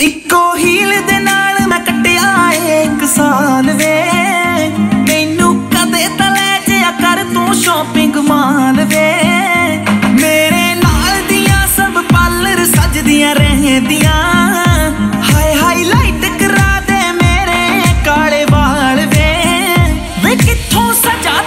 ਇੱਕੋ ਹੀਲ ਦੇ ਨਾਲ ਮੈਂ ਕੱਟਿਆ ਏ ਇੱਕ ਵੇ। ਮੈਨੂੰ ਕਦੇ ਤਾਂ ਲੈ ਜਿਆ ਕਰ ਤੂੰ ਸ਼ਾਪਿੰਗ ਮਾਲ ਵੇ। ਮੇਰੇ ਨਾਲ ਦੀਆਂ ਸਭ ਪਾਲਰ ਸਜਦੀਆਂ ਰਹਿੰਦੀਆਂ। ਹਾਈ ਹਾਈਲਾਈਟ ਕਰਾ ਦੇ ਮੇਰੇ ਕਾਲੇ ਵਾਲ ਸਜਾ